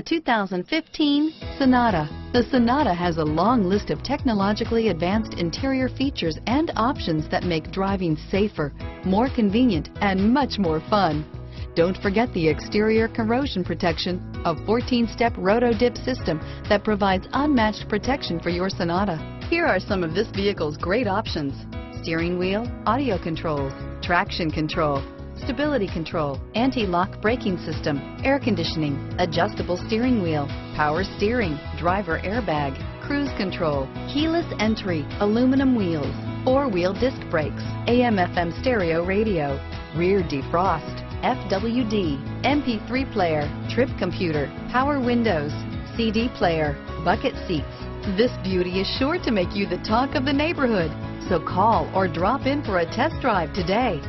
The 2015 Sonata. The Sonata has a long list of technologically advanced interior features and options that make driving safer, more convenient, and much more fun. Don't forget the exterior corrosion protection, a 14-step roto-dip system that provides unmatched protection for your Sonata. Here are some of this vehicle's great options. Steering wheel, audio controls, traction control, stability control, anti-lock braking system, air conditioning, adjustable steering wheel, power steering, driver airbag, cruise control, keyless entry, aluminum wheels, four-wheel disc brakes, AM FM stereo radio, rear defrost, FWD, MP3 player, trip computer, power windows, CD player, bucket seats. This beauty is sure to make you the talk of the neighborhood. So call or drop in for a test drive today.